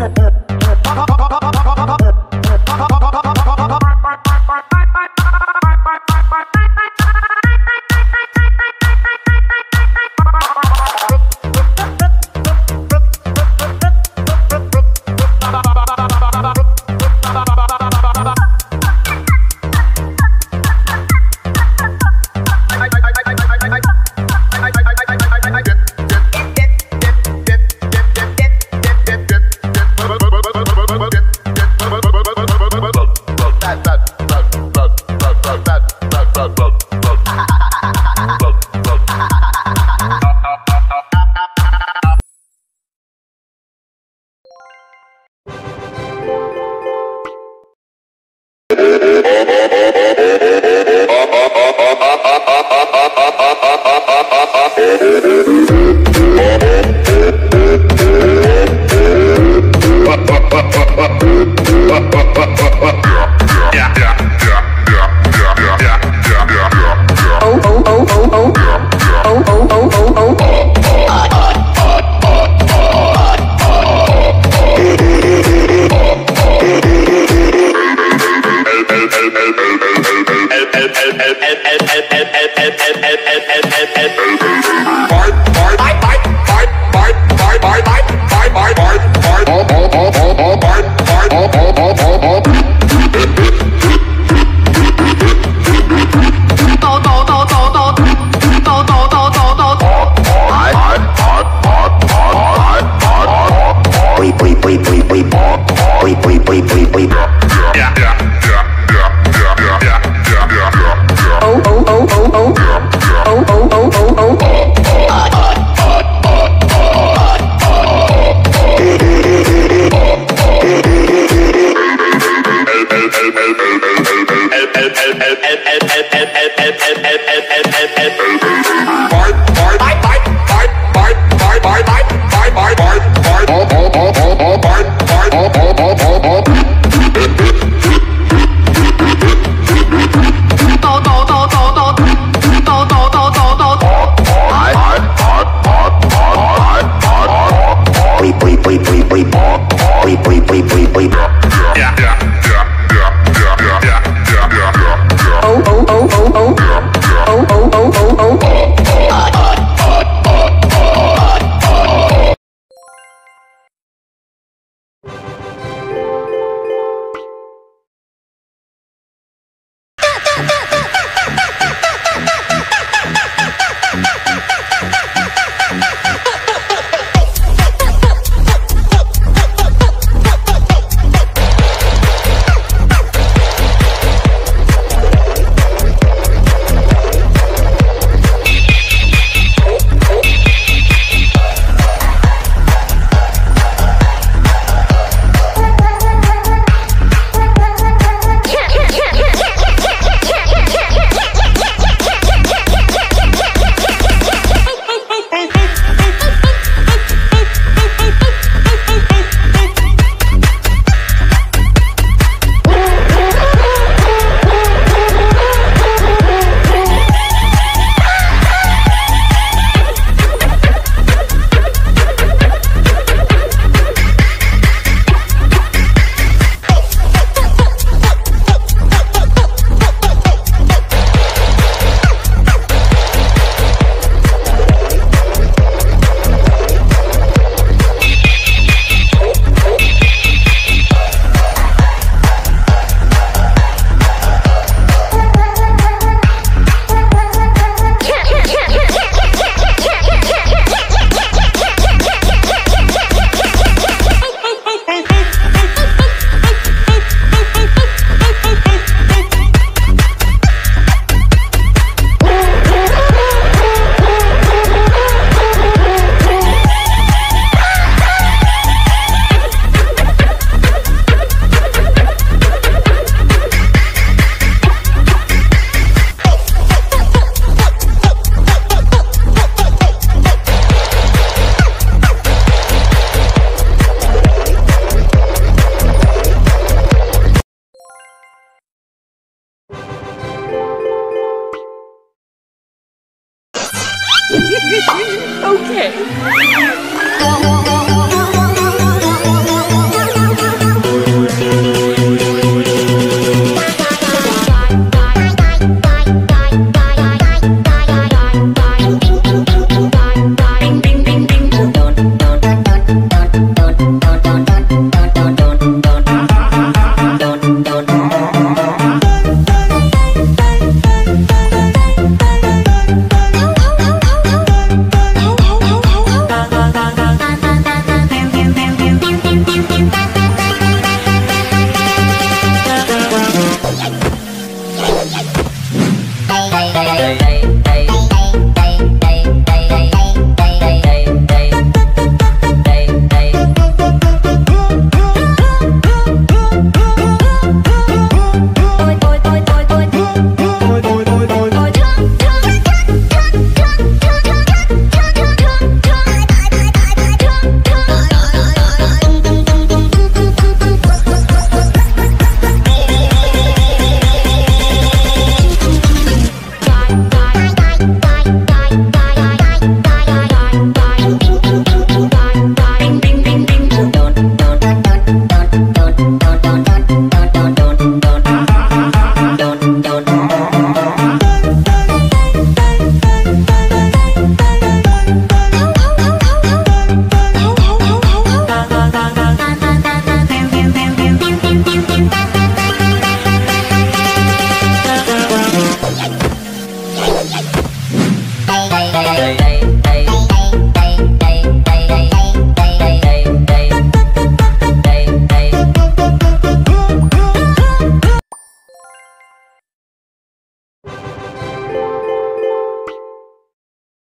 Uh, uh. Thank you. okay. Hey, hey.